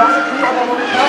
maar u, aber momentan.